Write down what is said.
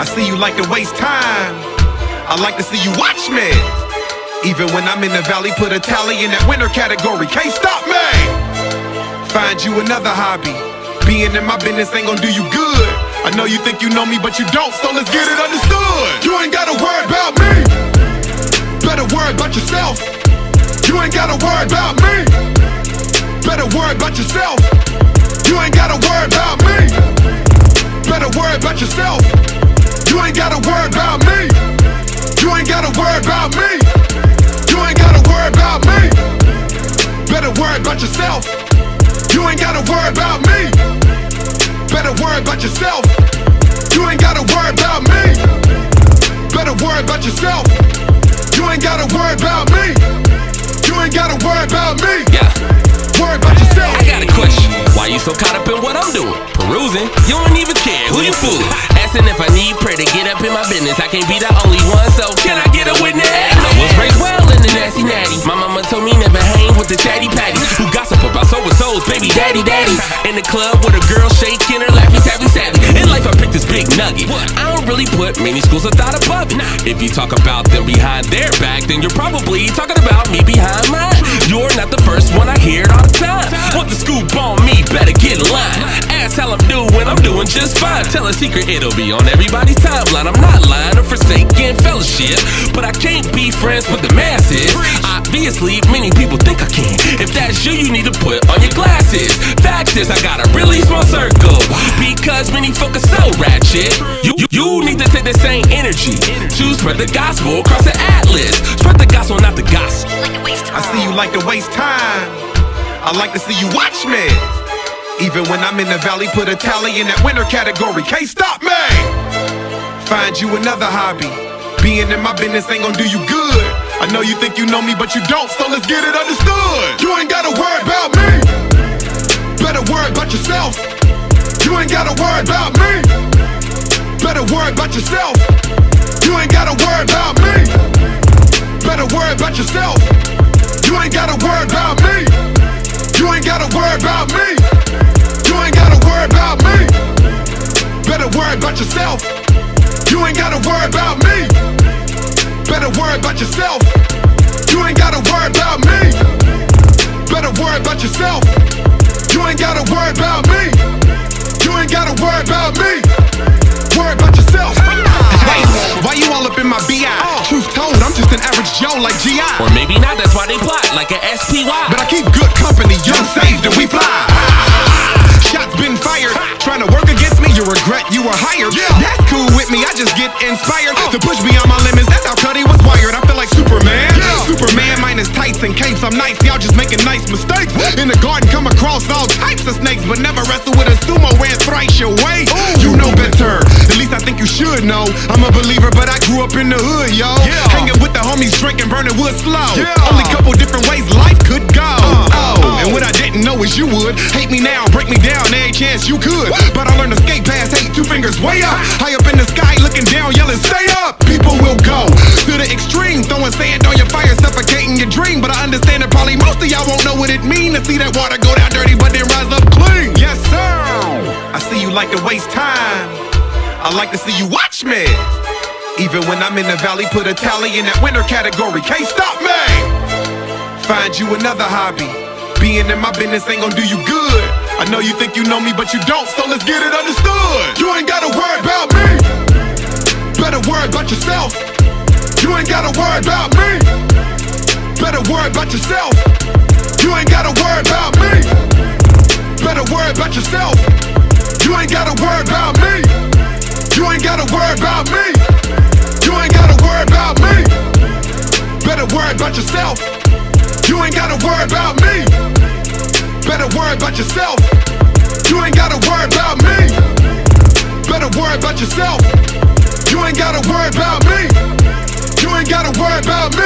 I see you like to waste time. I like to see you watch me. Even when I'm in the valley, put a tally in that winner category. Can't stop me. Find you another hobby. Being in my business ain't gonna do you good. I know you think you know me, but you don't, so let's get it understood. You ain't gotta worry about me. Better worry about yourself. You ain't gotta worry about me. Better worry about yourself. About yourself. You ain't gotta worry about me. You ain't gotta worry about me. Yeah. Worry about yourself. I got a question. Why you so caught up in what I'm doing? Perusing. You don't even care who you fooling. Asking if I need prayer to get up in my business. I can't be the only one, so can I get a witness? I was raised well in the Nasty Nati. My mama told me never hang with the chatty patty. who gossip about so and so's baby daddy daddy. In the club with a girl shaking her Laffy Taffy Taffy. In life I picked this big nugget. I don't really put many schools of thought above it. If you talk about them behind their back, then you're probably talking about me behind mine. You're not the first one I hear it all the time. Want the scoop on me? Better get in line. Ask how I'm doing, I'm doing just fine. Tell a secret, it'll be on everybody's timeline. I'm not lying or forsaking fellowship, but I can't be friends with the masses. Obviously, many people think I can. If you, you need to put on your glasses. Fact is, I got a really small circle because many folk are so ratchet. You, you, you need to take the same energy to spread the gospel across the atlas. Spread the gospel, not the gospel. I see you like to waste time. I like to see you watch me. Even when I'm in the valley, put a tally in that winner category. Can't stop me. Find you another hobby. Being in my business ain't gonna do you good. I know you think you know me, but you don't, so let's get it understood. You ain't gotta worry about me. Better worry about yourself. You ain't gotta worry about me. Better worry about yourself. You ain't gotta worry about me. Like GI. Or maybe not, that's why they plot like a SPY. But I keep good company, young saved and we fly. Shots been fired, trying to work against me, you regret you were hired. That's cool with me, I just get inspired to push beyond my limits. That's how Cuddy was wired. I feel like Superman. Yeah. Superman minus tights and capes. I'm nice, y'all just making nice mistakes. In the garden, come across all types of snakes, but never wrestle with a sumo ran thrice your way. You wood slow. Only couple different ways life could go. Uh, uh, oh, uh. and what I didn't know is you would hate me now, break me down any chance you could. But I learned to skate past hate, two fingers way up, ah. high up in the sky, looking down, yelling, "Stay up!" People will go to the extreme, throwing sand on your fire, suffocating your dream. But I understand that probably most of y'all won't know what it mean to see that water go down dirty, but then rise up clean. Yes, sir. I see you like to waste time. I like to see you watch me. Even when I'm in the valley, put a tally in that winner category. Can't stop me. Find you another hobby. Being in my business ain't gonna do you good. I know you think you know me, but you don't, so let's get it understood. You ain't gotta worry about me. Better worry about yourself. You ain't gotta worry about me. Better worry about yourself. You ain't gotta worry about me. Worry about me. Better worry about yourself. You ain't gotta worry about me. Better worry about yourself. You ain't gotta worry about me. You ain't gotta worry about me.